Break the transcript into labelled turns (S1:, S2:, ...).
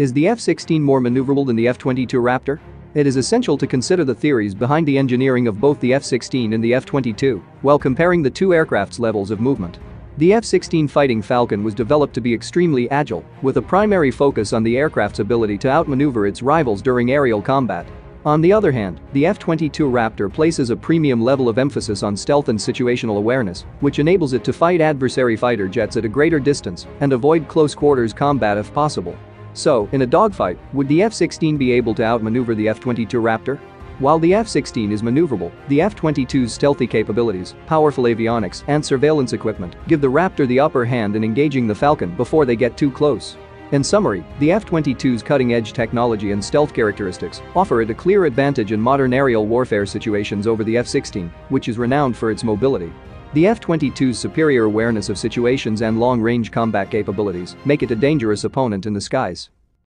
S1: Is the F-16 more maneuverable than the F-22 Raptor? It is essential to consider the theories behind the engineering of both the F-16 and the F-22 while comparing the two aircraft's levels of movement. The F-16 Fighting Falcon was developed to be extremely agile, with a primary focus on the aircraft's ability to outmaneuver its rivals during aerial combat. On the other hand, the F-22 Raptor places a premium level of emphasis on stealth and situational awareness, which enables it to fight adversary fighter jets at a greater distance and avoid close-quarters combat if possible. So, in a dogfight, would the F-16 be able to outmaneuver the F-22 Raptor? While the F-16 is maneuverable, the F-22's stealthy capabilities, powerful avionics, and surveillance equipment give the Raptor the upper hand in engaging the Falcon before they get too close. In summary, the F-22's cutting-edge technology and stealth characteristics offer it a clear advantage in modern aerial warfare situations over the F-16, which is renowned for its mobility. The F-22's superior awareness of situations and long-range combat capabilities make it a dangerous opponent in the skies.